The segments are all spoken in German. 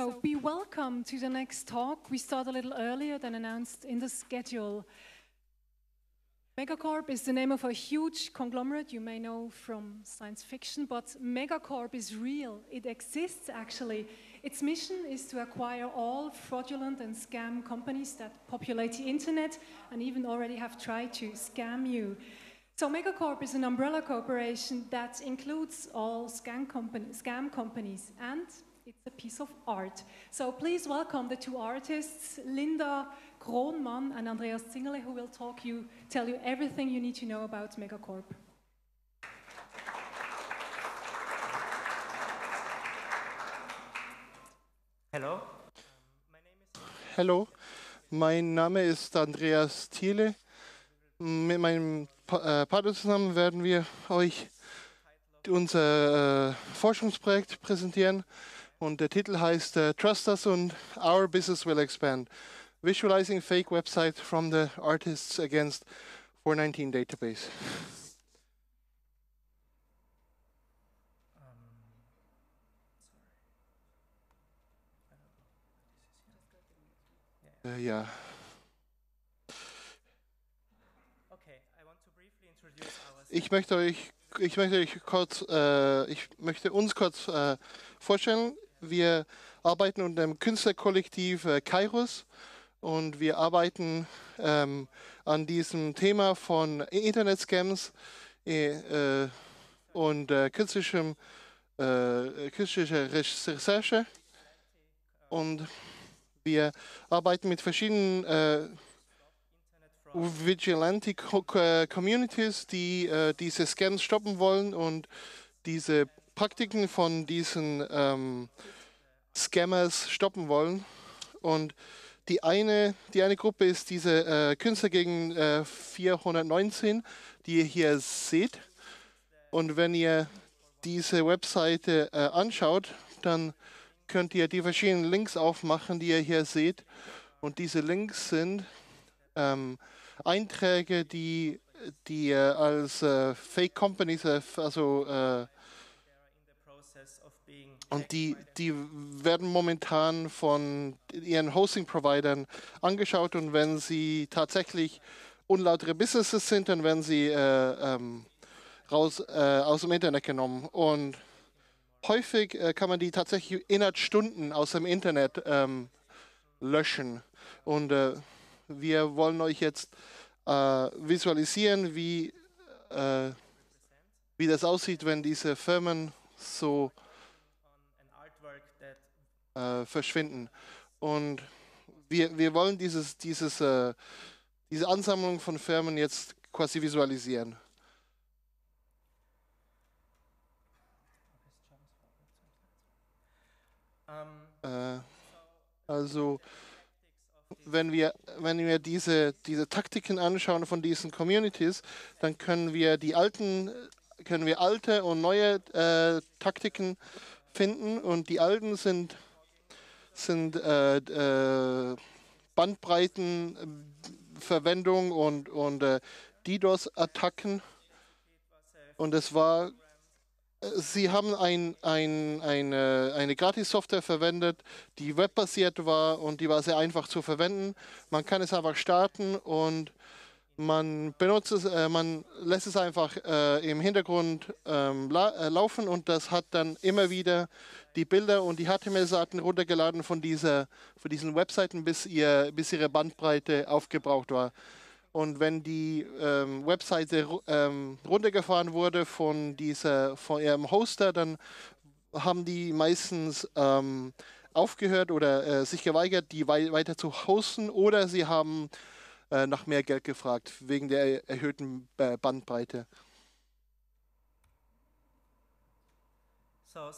So be welcome to the next talk. We start a little earlier than announced in the schedule. Megacorp is the name of a huge conglomerate you may know from science fiction, but Megacorp is real. It exists actually. Its mission is to acquire all fraudulent and scam companies that populate the internet and even already have tried to scam you. So Megacorp is an umbrella corporation that includes all scam, scam companies and it's a piece of art. So please welcome the two artists, Linda Kronmann and Andreas Zingerle, who will talk you, tell you everything you need to know about Megacorp. Hello. Hallo, mein Name ist Andreas Thiele. Mit meinem pa äh, Partner zusammen werden wir euch unser äh, Forschungsprojekt präsentieren. Und der Titel heißt uh, Trust Us and Our Business Will Expand. Visualizing Fake Websites from the Artists Against 419 Database. Äh, ja. Ich möchte euch, ich möchte euch kurz, äh, ich möchte uns kurz äh, vorstellen. Wir arbeiten unter dem Künstlerkollektiv äh, Kairos und wir arbeiten ähm, an diesem Thema von Internet-Scams äh, und äh, äh, künstlicher Recherche. Und wir arbeiten mit verschiedenen äh, Vigilante Communities, die äh, diese Scams stoppen wollen und diese Praktiken von diesen ähm, Scammers stoppen wollen. Und die eine, die eine Gruppe ist diese äh, Künstler gegen äh, 419, die ihr hier seht. Und wenn ihr diese Webseite äh, anschaut, dann könnt ihr die verschiedenen Links aufmachen, die ihr hier seht. Und diese Links sind ähm, Einträge, die, die äh, als äh, Fake Companies, äh, also äh, und die, die werden momentan von ihren Hosting-Providern angeschaut und wenn sie tatsächlich unlautere Businesses sind, dann werden sie äh, ähm, raus äh, aus dem Internet genommen. Und häufig äh, kann man die tatsächlich innerhalb Stunden aus dem Internet ähm, löschen. Und äh, wir wollen euch jetzt äh, visualisieren, wie, äh, wie das aussieht, wenn diese Firmen so äh, verschwinden. Und wir, wir wollen dieses, dieses, äh, diese Ansammlung von Firmen jetzt quasi visualisieren. Äh, also wenn wir, wenn wir diese, diese Taktiken anschauen von diesen Communities, dann können wir die alten, können wir alte und neue äh, Taktiken finden und die alten sind sind äh, äh, Bandbreitenverwendung und, und äh, DDoS-Attacken. Und es war, sie haben ein, ein, eine, eine Gratis-Software verwendet, die webbasiert war und die war sehr einfach zu verwenden. Man kann es einfach starten und man benutzt es, äh, man lässt es einfach äh, im Hintergrund ähm, la äh, laufen und das hat dann immer wieder die Bilder und die HTML-Seiten runtergeladen von, dieser, von diesen Webseiten, bis, ihr, bis ihre Bandbreite aufgebraucht war. Und wenn die ähm, Webseite ähm, runtergefahren wurde von, dieser, von ihrem Hoster, dann haben die meistens ähm, aufgehört oder äh, sich geweigert, die wei weiter zu hosten oder sie haben äh, nach mehr Geld gefragt, wegen der erhöhten äh, Bandbreite. So,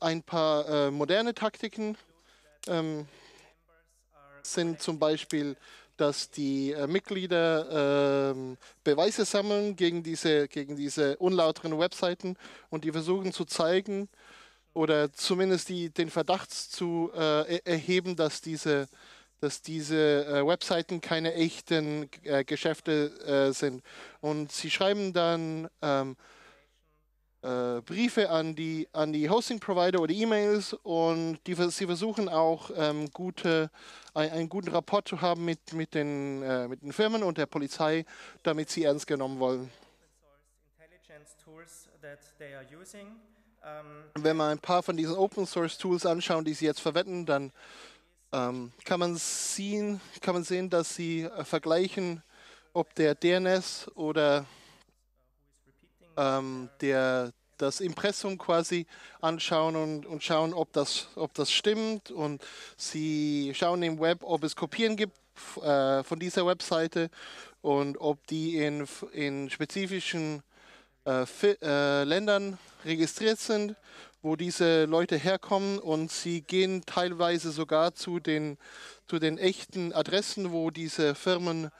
Ein paar äh, moderne Taktiken ähm, sind zum Beispiel, dass die äh, Mitglieder äh, Beweise sammeln gegen diese, gegen diese unlauteren Webseiten und die versuchen zu zeigen oder zumindest die, den Verdacht zu äh, erheben, dass diese dass diese äh, Webseiten keine echten äh, Geschäfte äh, sind. Und sie schreiben dann ähm, äh, Briefe an die, an die Hosting-Provider oder E-Mails und die, sie versuchen auch ähm, gute, ein, einen guten Rapport zu haben mit, mit, den, äh, mit den Firmen und der Polizei, damit sie ernst genommen wollen. Wenn man ein paar von diesen Open Source Tools anschaut, die sie jetzt verwenden, dann ähm, kann, man sehen, kann man sehen, dass sie äh, vergleichen, ob der DNS oder ähm, der, das Impressum quasi anschauen und, und schauen, ob das, ob das stimmt. Und sie schauen im Web, ob es Kopien gibt äh, von dieser Webseite und ob die in, in spezifischen äh, äh, Ländern registriert sind, wo diese Leute herkommen und sie gehen teilweise sogar zu den, zu den echten Adressen, wo diese Firmen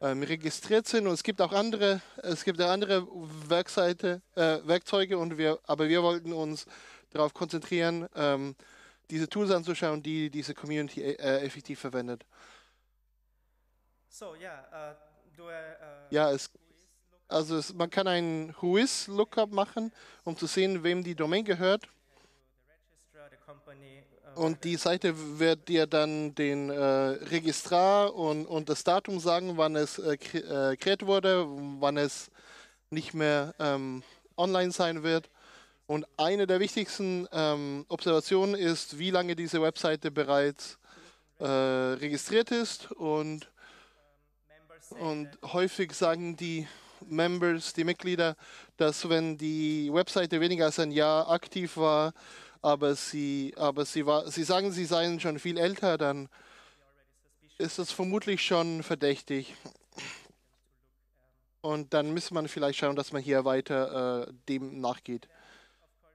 ähm, registriert sind. Und es gibt auch andere, es gibt auch andere Werkseite, äh, Werkzeuge, und wir, aber wir wollten uns darauf konzentrieren, ähm, diese Tools anzuschauen, die diese Community äh, effektiv verwendet. So, yeah, uh, I, uh, ja, es, also es, man kann einen Whois Lookup machen, um zu sehen, wem die Domain gehört. Und die Seite wird dir dann den äh, Registrar und, und das Datum sagen, wann es äh, äh, kreiert wurde, wann es nicht mehr ähm, online sein wird. Und eine der wichtigsten ähm, Observationen ist, wie lange diese Webseite bereits äh, registriert ist. Und, und häufig sagen die Members, die Mitglieder, dass wenn die Webseite weniger als ein Jahr aktiv war, aber sie, aber sie, war, sie sagen, sie seien schon viel älter, dann ist das vermutlich schon verdächtig. Und dann müsste man vielleicht schauen, dass man hier weiter äh, dem nachgeht.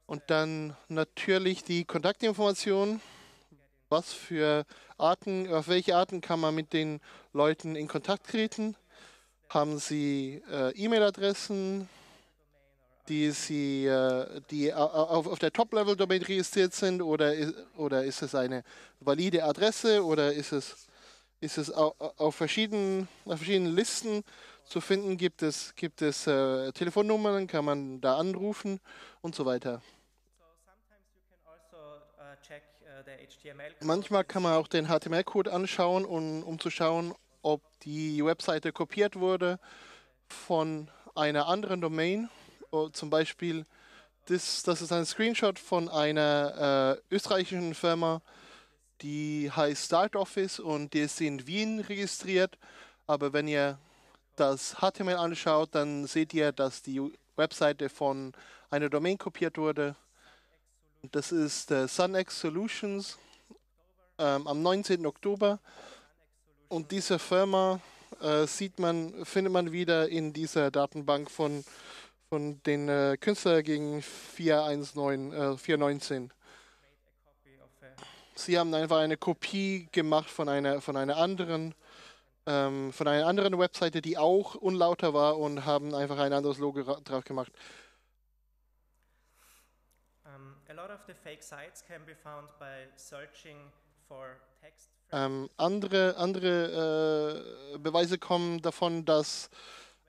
Und dann natürlich die Kontaktinformation. Was für Arten, auf welche Arten kann man mit den Leuten in Kontakt treten? Haben sie äh, E-Mail-Adressen? die sie, äh, die auf, auf der Top-Level-Domain registriert sind oder, oder ist es eine valide Adresse oder ist es, ist es auf, verschiedenen, auf verschiedenen Listen zu finden? Gibt es, gibt es äh, Telefonnummern, kann man da anrufen und so weiter. Manchmal kann man auch den HTML-Code anschauen, um, um zu schauen, ob die Webseite kopiert wurde von einer anderen Domain Oh, zum Beispiel, das, das ist ein Screenshot von einer äh, österreichischen Firma, die heißt Start Office und die ist in Wien registriert. Aber wenn ihr das HTML anschaut, dann seht ihr, dass die Webseite von einer Domain kopiert wurde. Das ist äh, SunX Solutions ähm, am 19. Oktober. Und diese Firma äh, sieht man, findet man wieder in dieser Datenbank von von den äh, Künstler gegen 419, äh, 419. Sie haben einfach eine Kopie gemacht von einer, von einer anderen ähm, von einer anderen Webseite, die auch unlauter war und haben einfach ein anderes Logo drauf gemacht. Um, a lot of the fake sites can be found by searching for text. Ähm, andere andere äh, Beweise kommen davon, dass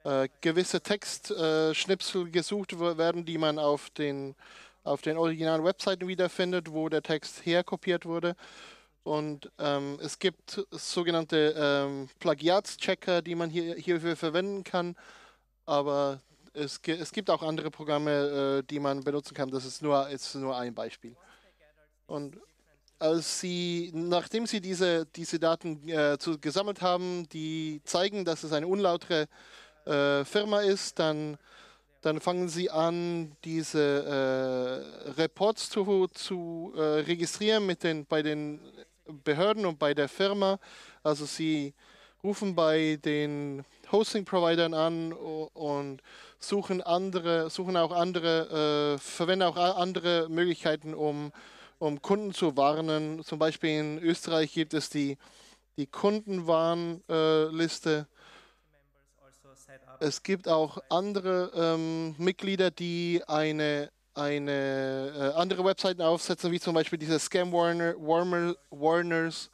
äh, gewisse Textschnipsel äh, gesucht werden, die man auf den, auf den originalen Webseiten wiederfindet, wo der Text herkopiert wurde. Und ähm, es gibt sogenannte ähm, Plagiatschecker, die man hier, hierfür verwenden kann. Aber es, es gibt auch andere Programme, äh, die man benutzen kann. Das ist nur, ist nur ein Beispiel. Und als sie, nachdem sie diese, diese Daten äh, zu, gesammelt haben, die zeigen, dass es eine unlautere äh, Firma ist, dann, dann fangen sie an, diese äh, Reports zu, zu äh, registrieren mit den, bei den Behörden und bei der Firma. Also sie rufen bei den Hosting-Providern an und suchen andere, suchen auch andere, äh, verwenden auch andere Möglichkeiten, um, um Kunden zu warnen. Zum Beispiel in Österreich gibt es die, die Kundenwarnliste. Es gibt auch andere ähm, Mitglieder, die eine, eine äh, andere Webseiten aufsetzen, wie zum Beispiel diese Scam Warner, Warner, Warners,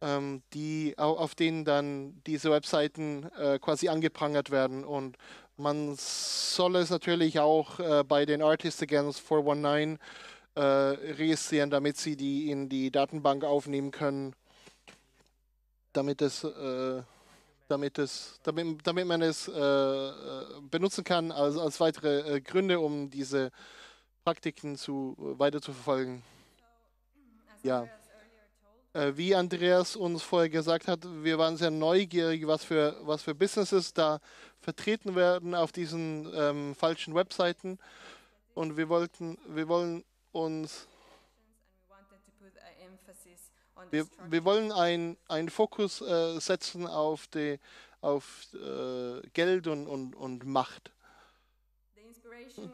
ähm, die auf denen dann diese Webseiten äh, quasi angeprangert werden und Man soll es natürlich auch äh, bei den Artists Against 419 äh, registrieren, damit sie die in die Datenbank aufnehmen können, damit es, äh, damit es, damit, damit man es äh, benutzen kann als, als weitere äh, Gründe, um diese Praktiken zu weiter zu verfolgen. Ja. Äh, wie Andreas uns vorher gesagt hat, wir waren sehr neugierig, was für, was für Businesses da vertreten werden auf diesen ähm, falschen Webseiten. Und wir wollten, wir wollen uns, wir, wir wollen einen Fokus äh, setzen auf, die, auf äh, Geld und, und, und Macht.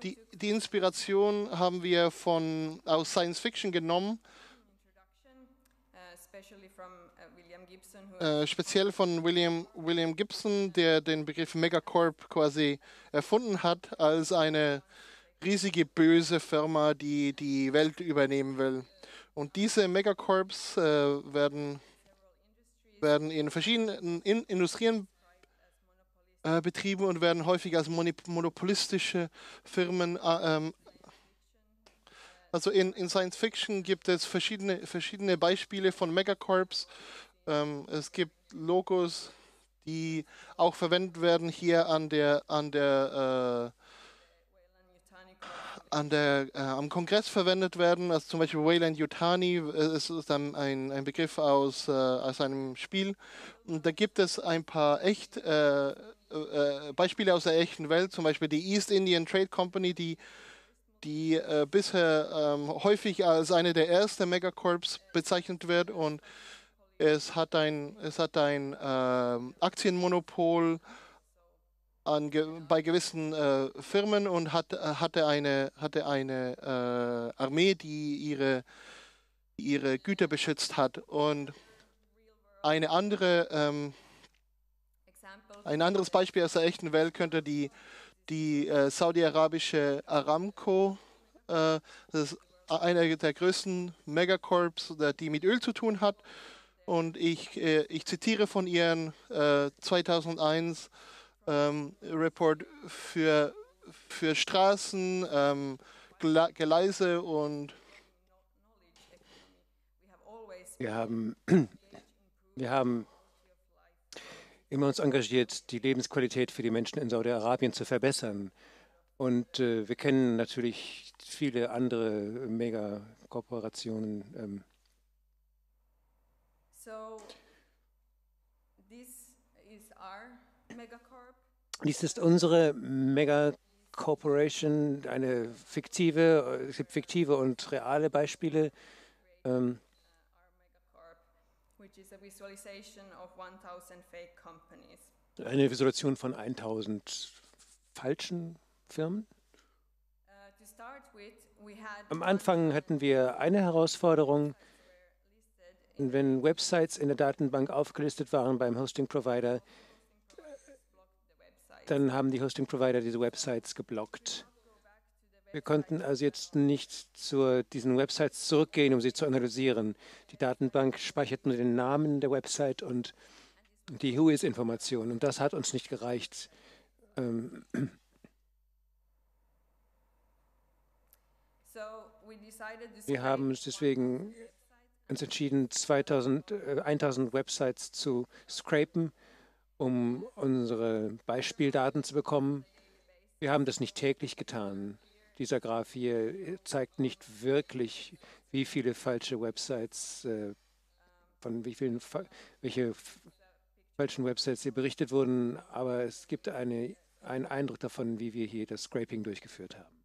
Die, die Inspiration haben wir von, aus Science Fiction genommen äh, speziell von William, William Gibson, der den Begriff Megacorp quasi erfunden hat, als eine riesige böse Firma, die die Welt übernehmen will. Und diese Megacorps äh, werden, werden in verschiedenen in Industrien äh, betrieben und werden häufig als monopolistische Firmen äh, ähm, also in, in Science Fiction gibt es verschiedene, verschiedene Beispiele von Megacorps. Ähm, es gibt Logos, die auch verwendet werden hier an der, an der, äh, an der, äh, am Kongress verwendet werden. Also zum Beispiel Wayland Yutani äh, ist, ist ein, ein, Begriff aus, äh, aus einem Spiel. Und da gibt es ein paar echt äh, äh, Beispiele aus der echten Welt, zum Beispiel die East Indian Trade Company, die die äh, bisher ähm, häufig als eine der ersten Megacorps bezeichnet wird und es hat ein, es hat ein äh, Aktienmonopol an, bei gewissen äh, Firmen und hat, hatte eine, hatte eine äh, Armee, die ihre, ihre Güter beschützt hat. Und eine andere, ähm, ein anderes Beispiel aus der echten Welt könnte die die äh, saudi-arabische Aramco. Äh, das ist einer der größten Megacorps, die mit Öl zu tun hat. Und ich, äh, ich zitiere von ihren 2001 äh, ähm, Report für, für Straßen, ähm, Gleise und wir haben, wir haben immer uns engagiert, die Lebensqualität für die Menschen in Saudi-Arabien zu verbessern. Und äh, wir kennen natürlich viele andere Mega-Kooperationen. Ähm. So, this is our Megacorp. Dies ist unsere Mega Corporation, eine fiktive, es gibt fiktive und reale Beispiele. Ähm, eine Visualisation von 1000 falschen Firmen. Uh, Am Anfang hatten wir eine Herausforderung. Wenn Websites in der Datenbank aufgelistet waren beim Hosting-Provider, dann haben die Hosting-Provider diese Websites geblockt. Wir konnten also jetzt nicht zu diesen Websites zurückgehen, um sie zu analysieren. Die Datenbank speichert nur den Namen der Website und die Whois-Information. Und das hat uns nicht gereicht. Ähm wir haben uns deswegen uns entschieden, 2000, äh, 1000 Websites zu scrapen, um unsere Beispieldaten zu bekommen. Wir haben das nicht täglich getan. Dieser Graph hier zeigt nicht wirklich, wie viele falsche Websites, äh, von wie vielen, welche falschen Websites hier berichtet wurden, aber es gibt eine, einen Eindruck davon, wie wir hier das Scraping durchgeführt haben.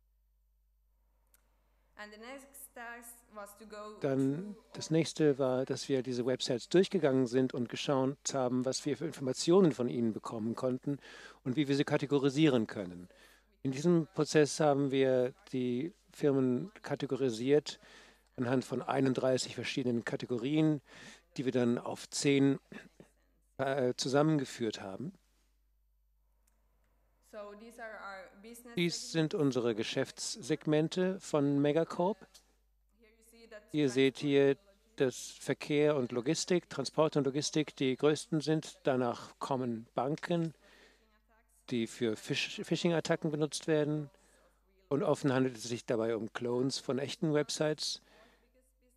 Dann das nächste war, dass wir diese Websites durchgegangen sind und geschaut haben, was wir für Informationen von ihnen bekommen konnten und wie wir sie kategorisieren können. In diesem Prozess haben wir die Firmen kategorisiert anhand von 31 verschiedenen Kategorien, die wir dann auf zehn äh, zusammengeführt haben. Dies sind unsere Geschäftssegmente von Megacorp. Ihr seht hier, dass Verkehr und Logistik, Transport und Logistik die größten sind. Danach kommen Banken, die für Phishing-Attacken benutzt werden. Und offen handelt es sich dabei um Clones von echten Websites.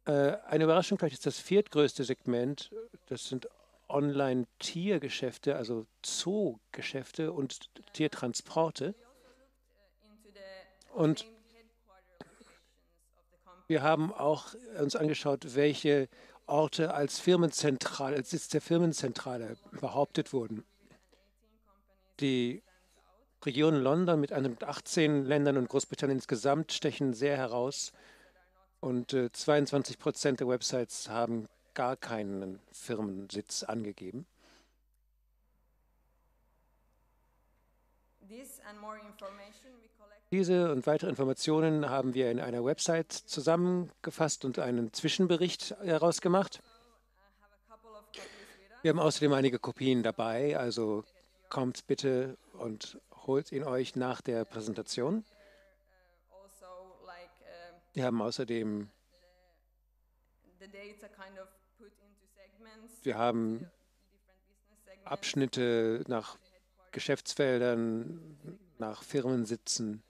Äh, eine Überraschung vielleicht ist das viertgrößte Segment. Das sind Online-Tiergeschäfte, also Zoogeschäfte und Tiertransporte. Und wir haben auch uns angeschaut, welche Orte als Firmenzentrale, als Sitz der Firmenzentrale behauptet wurden. Die Region London mit 118 Ländern und Großbritannien insgesamt stechen sehr heraus. Und äh, 22 Prozent der Websites haben gar keinen Firmensitz angegeben. Diese und weitere Informationen haben wir in einer Website zusammengefasst und einen Zwischenbericht herausgemacht. Wir haben außerdem einige Kopien dabei, also kommt bitte und holt ihn euch nach der Präsentation. Wir haben außerdem wir haben Abschnitte nach Geschäftsfeldern, nach Firmensitzen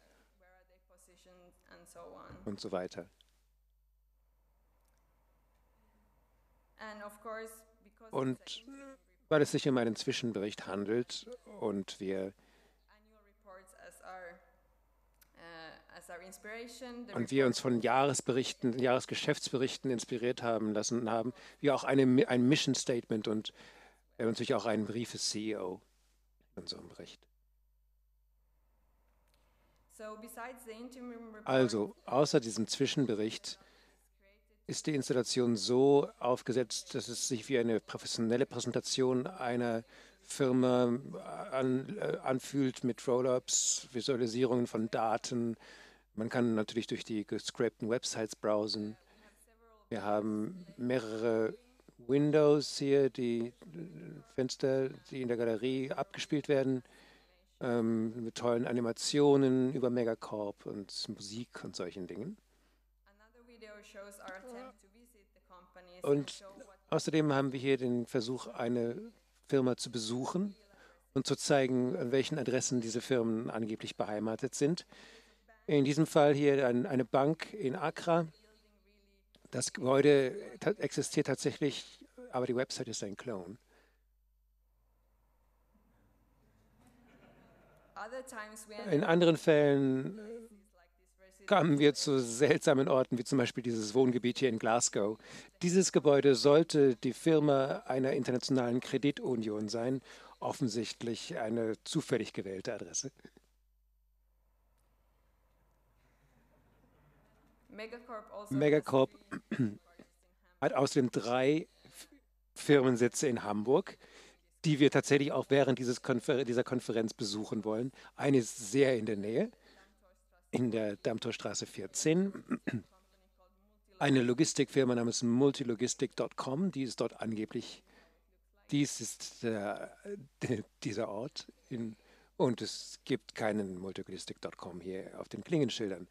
und so weiter. Und weil es sich um einen Zwischenbericht handelt und wir und wir uns von Jahresberichten, Jahresgeschäftsberichten inspiriert haben lassen haben, wir auch eine, ein Mission Statement und natürlich auch einen Brief des CEO in unserem Bericht. Also, außer diesem Zwischenbericht ist die Installation so aufgesetzt, dass es sich wie eine professionelle Präsentation einer Firma an, äh, anfühlt mit Rollups, Visualisierungen von Daten, man kann natürlich durch die gescrapten Websites browsen. Wir haben mehrere Windows hier, die Fenster, die in der Galerie abgespielt werden, ähm, mit tollen Animationen über Megacorp und Musik und solchen Dingen. Und außerdem haben wir hier den Versuch, eine Firma zu besuchen und zu zeigen, an welchen Adressen diese Firmen angeblich beheimatet sind. In diesem Fall hier ein, eine Bank in Accra. Das Gebäude existiert tatsächlich, aber die Website ist ein Clone. In anderen Fällen kamen wir zu seltsamen Orten, wie zum Beispiel dieses Wohngebiet hier in Glasgow. Dieses Gebäude sollte die Firma einer internationalen Kreditunion sein, offensichtlich eine zufällig gewählte Adresse. Megacorp also hat außerdem drei Firmensitze in Hamburg, die wir tatsächlich auch während Konfer dieser Konferenz besuchen wollen. Eine ist sehr in der Nähe, in der Dammtorstraße 14. Eine Logistikfirma namens multilogistic.com, die ist dort angeblich, dies ist der, dieser Ort. In, und es gibt keinen multilogistic.com hier auf den Klingenschildern.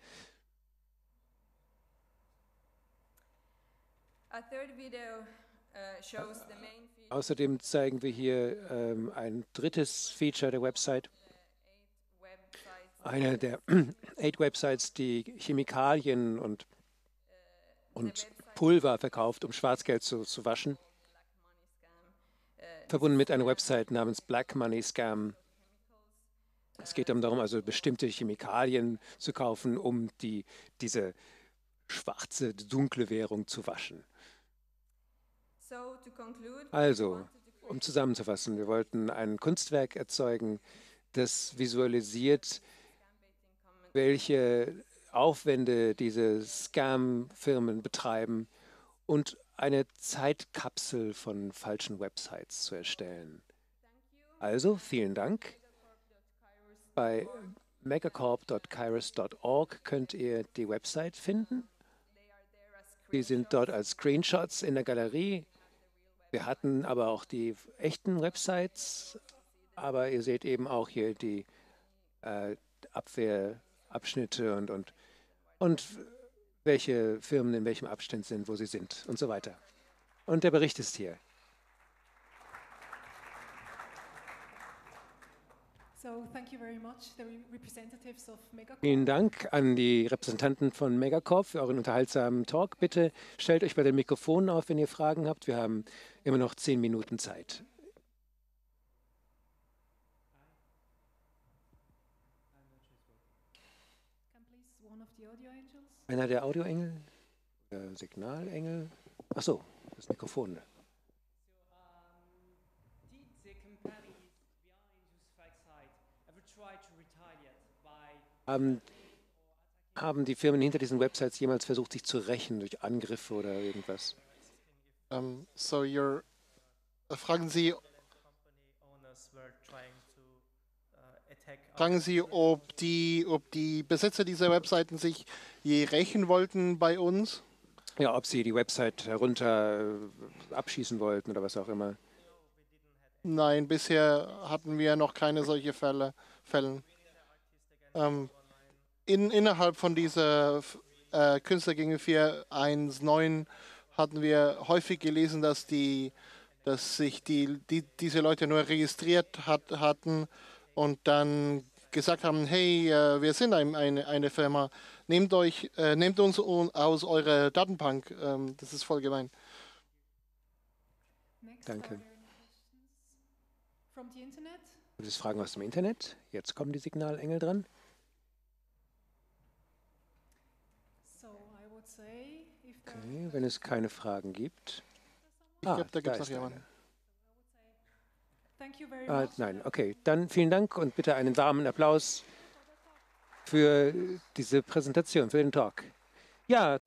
Uh, Außerdem zeigen wir hier ähm, ein drittes Feature der Website. Eine der eight Websites, die Chemikalien und, und Pulver verkauft, um Schwarzgeld zu, zu waschen. Verbunden mit einer Website namens Black Money Scam. Es geht darum, also bestimmte Chemikalien zu kaufen, um die, diese schwarze, dunkle Währung zu waschen. Also, um zusammenzufassen, wir wollten ein Kunstwerk erzeugen, das visualisiert, welche Aufwände diese Scam-Firmen betreiben und eine Zeitkapsel von falschen Websites zu erstellen. Also, vielen Dank. Bei megacorp.kairos.org könnt ihr die Website finden. Die sind dort als Screenshots in der Galerie wir hatten aber auch die echten Websites, aber ihr seht eben auch hier die äh, Abwehrabschnitte und, und, und welche Firmen in welchem Abstand sind, wo sie sind und so weiter. Und der Bericht ist hier. Vielen Dank an die Repräsentanten von Megacorp für euren unterhaltsamen Talk. Bitte stellt euch bei den Mikrofonen auf, wenn ihr Fragen habt. Wir haben immer noch zehn Minuten Zeit. Einer der Audioengel? Oder Signalengel? Ach so, das Mikrofon. Haben, haben die Firmen hinter diesen Websites jemals versucht, sich zu rächen durch Angriffe oder irgendwas? Um, ähm, so you're, äh, fragen Sie, fragen Sie, ob die, ob die Besitzer dieser Webseiten sich je rächen wollten bei uns? Ja, ob sie die Website herunter äh, abschießen wollten oder was auch immer. Nein, bisher hatten wir noch keine solche Fälle. Fällen. Ähm, in, innerhalb von dieser äh, Künstler gegen 419 hatten wir häufig gelesen, dass die dass sich die, die, diese Leute nur registriert hat, hatten und dann gesagt haben, hey, äh, wir sind ein, eine, eine Firma, nehmt, euch, äh, nehmt uns aus eurer Datenbank. Ähm, das ist voll gemein. Danke. Gibt es Fragen aus dem Internet? Jetzt kommen die Signalengel dran. Okay, wenn es keine Fragen gibt. Ich ah, glaube, da gibt es noch jemanden. Ah, nein, okay. Dann vielen Dank und bitte einen warmen Applaus für diese Präsentation, für den Talk. Ja.